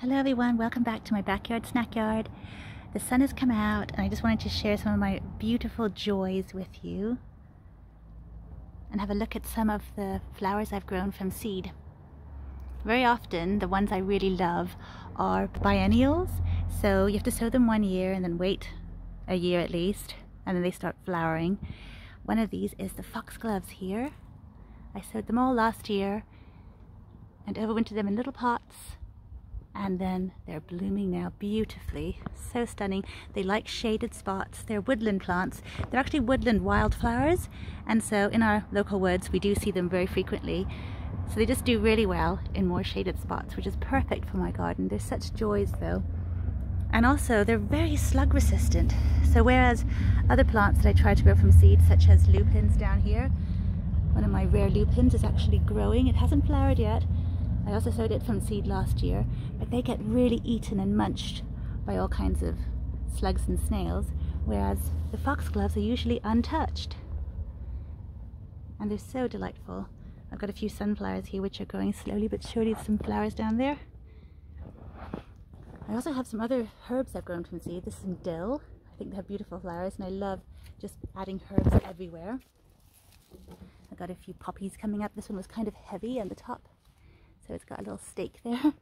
Hello everyone, welcome back to my backyard snack yard. The sun has come out and I just wanted to share some of my beautiful joys with you and have a look at some of the flowers I've grown from seed. Very often the ones I really love are biennials, so you have to sow them one year and then wait a year at least and then they start flowering. One of these is the foxgloves here. I sowed them all last year and overwintered them in little pots and then they're blooming now beautifully. So stunning. They like shaded spots. They're woodland plants. They're actually woodland wildflowers. And so in our local woods we do see them very frequently. So they just do really well in more shaded spots which is perfect for my garden. They're such joys though. And also they're very slug resistant. So whereas other plants that I try to grow from seed such as lupins down here one of my rare lupins is actually growing. It hasn't flowered yet I also sowed it from seed last year, but they get really eaten and munched by all kinds of slugs and snails, whereas the foxgloves are usually untouched. And they're so delightful. I've got a few sunflowers here which are growing slowly but surely some flowers down there. I also have some other herbs I've grown from seed. This is some dill. I think they have beautiful flowers and I love just adding herbs everywhere. I've got a few poppies coming up. This one was kind of heavy on the top so it's got a little stake there.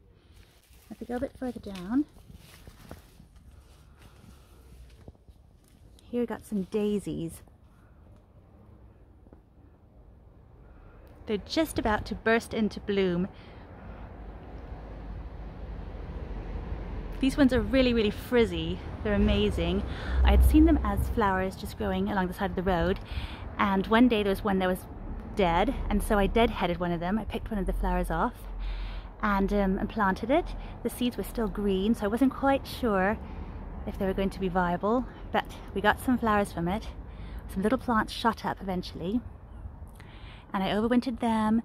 if we go a bit further down, here we got some daisies. They're just about to burst into bloom. These ones are really, really frizzy. They're amazing. I had seen them as flowers just growing along the side of the road. And one day there was one that was dead. And so I deadheaded one of them. I picked one of the flowers off and, um, and planted it. The seeds were still green, so I wasn't quite sure if they were going to be viable, but we got some flowers from it. Some little plants shot up eventually, and I overwintered them,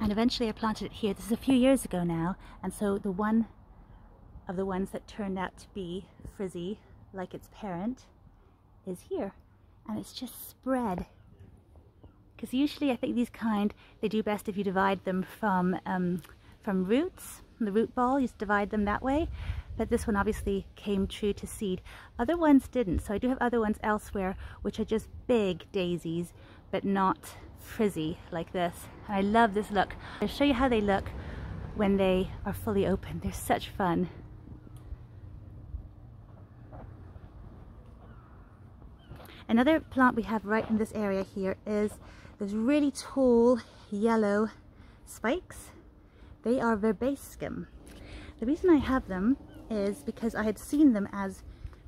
and eventually I planted it here. This is a few years ago now, and so the one of the ones that turned out to be frizzy, like its parent, is here. And it's just spread. Because usually I think these kind, they do best if you divide them from um, from roots, the root ball, you just divide them that way. But this one obviously came true to seed. Other ones didn't, so I do have other ones elsewhere which are just big daisies, but not frizzy like this. And I love this look. I'll show you how they look when they are fully open. They're such fun. Another plant we have right in this area here is those really tall yellow spikes they are verbascum. The reason I have them is because I had seen them as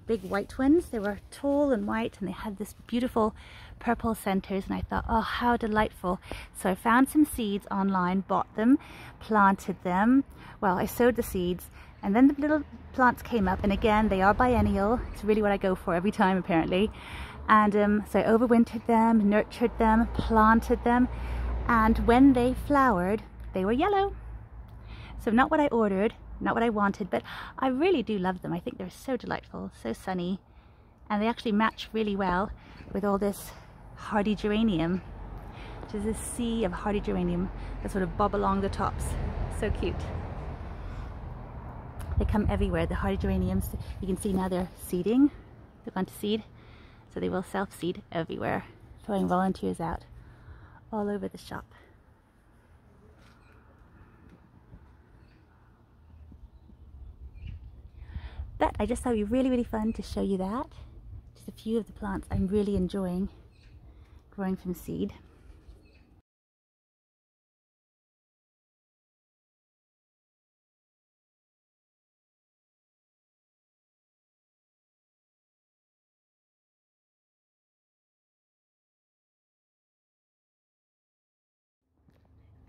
big white ones. They were tall and white and they had this beautiful purple centers and I thought, oh, how delightful. So I found some seeds online, bought them, planted them. Well, I sowed the seeds and then the little plants came up and again, they are biennial. It's really what I go for every time apparently. And um, so I overwintered them, nurtured them, planted them. And when they flowered, they were yellow. So not what I ordered, not what I wanted, but I really do love them. I think they're so delightful, so sunny. And they actually match really well with all this hardy geranium, which is a sea of hardy geranium that sort of bob along the tops. So cute. They come everywhere, the hardy geraniums. You can see now they're seeding. They've gone to seed, so they will self-seed everywhere, throwing volunteers out all over the shop. But I just thought it'd be really, really fun to show you that. Just a few of the plants I'm really enjoying growing from seed.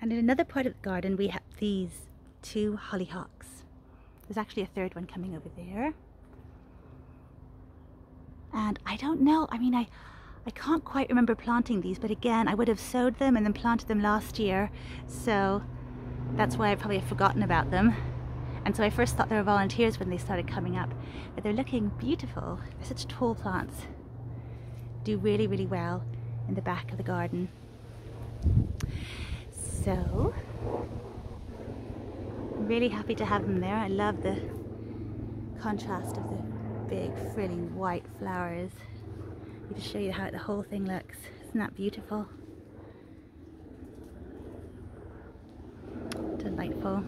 And in another part of the garden we have these two hollyhocks. There's actually a third one coming over there. And I don't know, I mean, I, I can't quite remember planting these, but again, I would have sowed them and then planted them last year. So that's why I probably have forgotten about them. And so I first thought they were volunteers when they started coming up, but they're looking beautiful. They're such tall plants. Do really, really well in the back of the garden. So really happy to have them there. I love the contrast of the big frilling white flowers. Let me just show you how the whole thing looks. Isn't that beautiful? Delightful.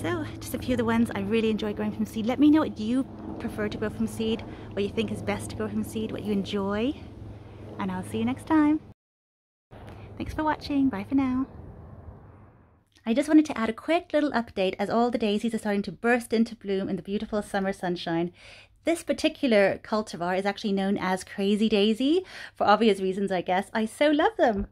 So, just a few of the ones I really enjoy growing from seed. Let me know what you prefer to grow from seed, what you think is best to grow from seed, what you enjoy, and I'll see you next time. Thanks for watching. Bye for now. I just wanted to add a quick little update as all the daisies are starting to burst into bloom in the beautiful summer sunshine. This particular cultivar is actually known as Crazy Daisy for obvious reasons, I guess. I so love them.